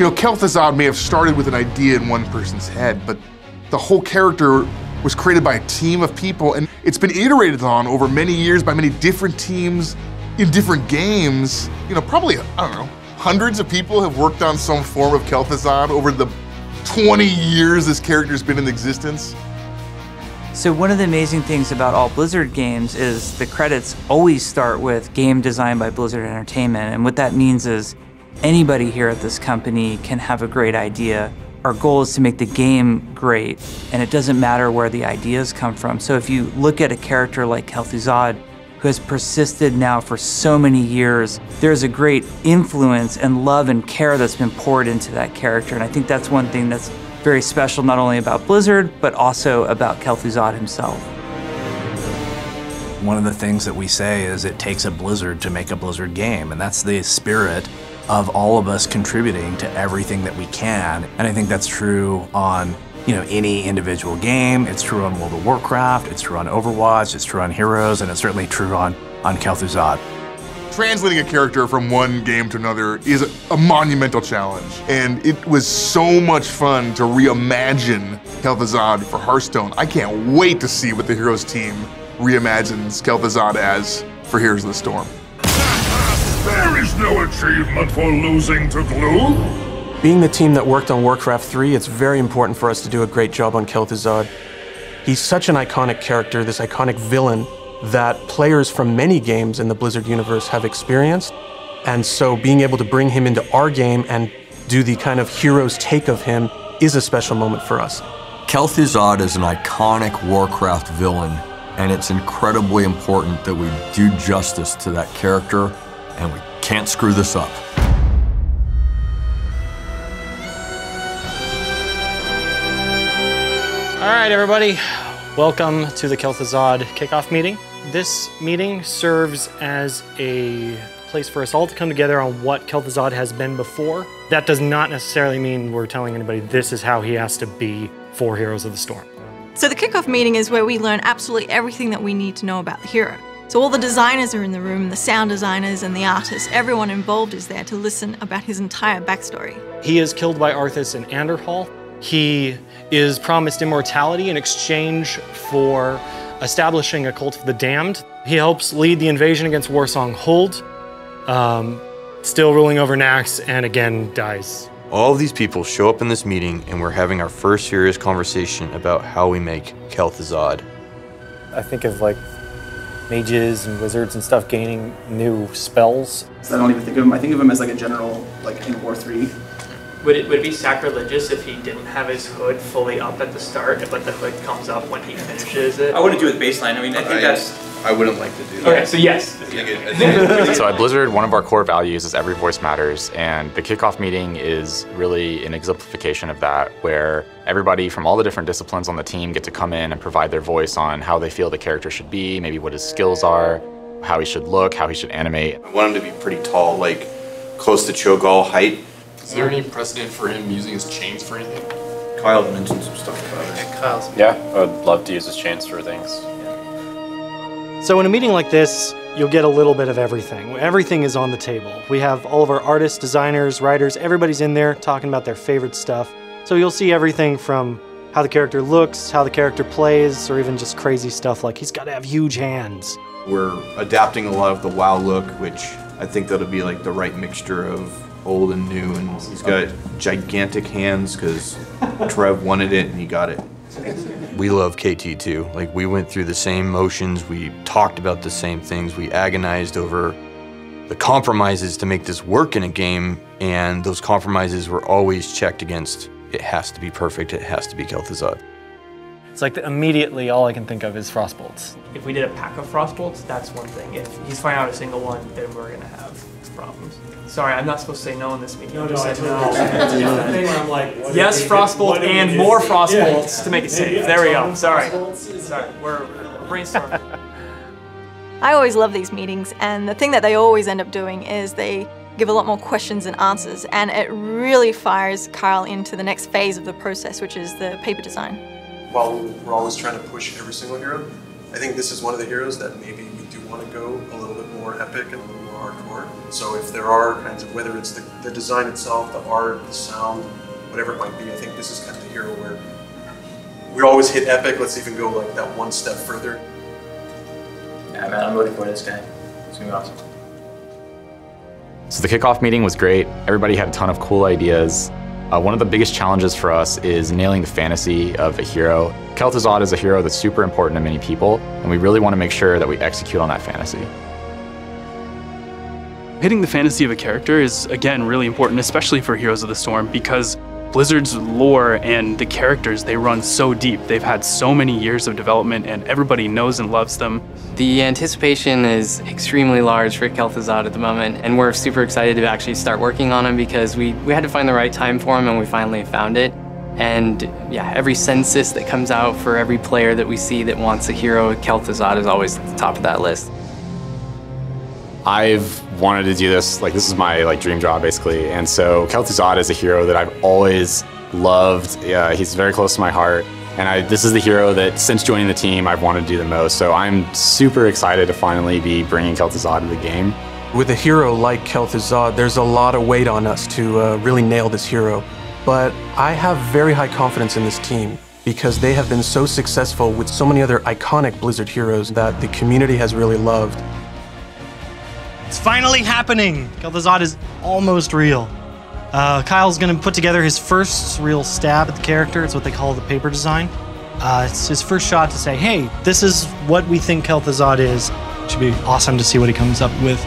You know, Kel'Thuzad may have started with an idea in one person's head, but the whole character was created by a team of people, and it's been iterated on over many years by many different teams in different games. You know, probably, I don't know, hundreds of people have worked on some form of Kel'Thuzad over the 20 years this character's been in existence. So one of the amazing things about all Blizzard games is the credits always start with game designed by Blizzard Entertainment. And what that means is anybody here at this company can have a great idea. Our goal is to make the game great, and it doesn't matter where the ideas come from. So if you look at a character like Kel'Thuzad, who has persisted now for so many years, there's a great influence and love and care that's been poured into that character. And I think that's one thing that's very special not only about Blizzard, but also about Kel'Thuzad himself. One of the things that we say is it takes a Blizzard to make a Blizzard game, and that's the spirit of all of us contributing to everything that we can. And I think that's true on you know, any individual game. It's true on World of Warcraft, it's true on Overwatch, it's true on Heroes, and it's certainly true on, on Kel'Thuzad. Translating a character from one game to another is a, monumental challenge, and it was so much fun to reimagine Kel'Thuzad for Hearthstone. I can't wait to see what the Heroes team reimagines Kel'Thuzad as for Heroes of the Storm. There is no achievement for losing to glue. Being the team that worked on Warcraft 3, it's very important for us to do a great job on Kel'Thuzad. He's such an iconic character, this iconic villain, that players from many games in the Blizzard universe have experienced. And so being able to bring him into our game and do the kind of hero's take of him is a special moment for us. Kel'Thuzad is an iconic Warcraft villain, and it's incredibly important that we do justice to that character, and we can't screw this up. All right, everybody. Welcome to the Kel'Thuzad kickoff meeting. This meeting serves as a place for us all to come together on what Kel'Thuzad has been before. That does not necessarily mean we're telling anybody this is how he has to be for Heroes of the Storm. So the kickoff meeting is where we learn absolutely everything that we need to know about the hero. So all the designers are in the room, the sound designers and the artists, everyone involved is there to listen about his entire backstory. He is killed by Arthas in Andorhal. He is promised immortality in exchange for establishing a cult of the damned. He helps lead the invasion against Warsong Hold, um, still ruling over Naxx, and again dies. All of these people show up in this meeting, and we're having our first serious conversation about how we make Kel'Thuzad. I think of like mages and wizards and stuff gaining new spells. So I don't even think of him. I think of him as like a general, like in War Three. Would it, would it be sacrilegious if he didn't have his hood fully up at the start, but the hood comes up when he finishes it? I wouldn't do it baseline. I mean, I think I- that's. I wouldn't like to do that. Okay, so yes. so at Blizzard, one of our core values is every voice matters, and the kickoff meeting is really an exemplification of that, where everybody from all the different disciplines on the team get to come in and provide their voice on how they feel the character should be, maybe what his skills are, how he should look, how he should animate. I want him to be pretty tall, like close to Cho'Gall height. Is there any precedent for him using his chains for anything? Kyle mentioned some stuff about it. Kyle's. Yeah, I'd love to use his chains for things. So in a meeting like this, you'll get a little bit of everything. Everything is on the table. We have all of our artists, designers, writers, everybody's in there talking about their favorite stuff. So you'll see everything from how the character looks, how the character plays, or even just crazy stuff like he's got to have huge hands. We're adapting a lot of the WoW look, which I think that'll be like the right mixture of old and new. And he's got gigantic hands because Trev wanted it and he got it. We love KT too. Like we went through the same motions, we talked about the same things, we agonized over the compromises to make this work in a game, and those compromises were always checked against it has to be perfect, it has to be Kel'Thuzad. It's like the, immediately all I can think of is frostbolts. If we did a pack of frostbolts, that's one thing. If he's firing out a single one, then we're gonna have problems. Sorry, I'm not supposed to say no in this meeting. No, I no, just I totally no. understand. The thing where I'm like, what yes, if we did- frostbolt what if we and did- more yeah. frostbolts to make it safe. Yeah, There we go. total Sorry. frostbolts. Sorry. We're brainstorming. I always love these meetings, and the thing that they always end up doing is they give a lot more questions and answers, and it really fires Kyle into the next phase of the process, which is the paper design. While we're always trying to push every single hero, I think this is one of the heroes that maybe we do want to go a little bit more epic and a little more hardcore. So if there are kinds of, whether it's the, the design itself, the art, the sound, whatever it might be, I think this is kind of the hero where we always hit epic. Let's even go like that one step further. Yeah, man, I'm looking for this guy. It's gonna be awesome. So the kickoff meeting was great. Everybody had a ton of cool ideas. Uh, one of the biggest challenges for us is nailing the fantasy of a hero. Kel'Thuzad is a hero that's super important to many people, and we really want to make sure that we execute on that fantasy. Hitting the fantasy of a character is, again, really important, especially for Heroes of the Storm, because Blizzard's lore and the characters, they run so deep. They've had so many years of development, and everybody knows and loves them. The anticipation is extremely large for Kel'Thuzad at the moment, and we're super excited to actually start working on him because we, we had to find the right time for him, and we finally found it. And yeah, every census that comes out for every player that we see that wants a hero, Kel'Thuzad is always at the top of that list. I've wanted to do this, like this is my like dream job basically. And so Kel'Thuzad is a hero that I've always loved. Yeah, he's very close to my heart. And I, this is the hero that since joining the team I've wanted to do the most. So I'm super excited to finally be bringing Kel'Thuzad to the game. With a hero like Kel'Thuzad, there's a lot of weight on us to uh, really nail this hero. But I have very high confidence in this team because they have been so successful with so many other iconic Blizzard heroes that the community has really loved. It's finally happening! Kel'Thuzad is almost real. Uh, Kyle's gonna put together his first real stab at the character. It's what they call the paper design. Uh, it's his first shot to say, hey, this is what we think Kel'Thuzad is. It Should be awesome to see what he comes up with.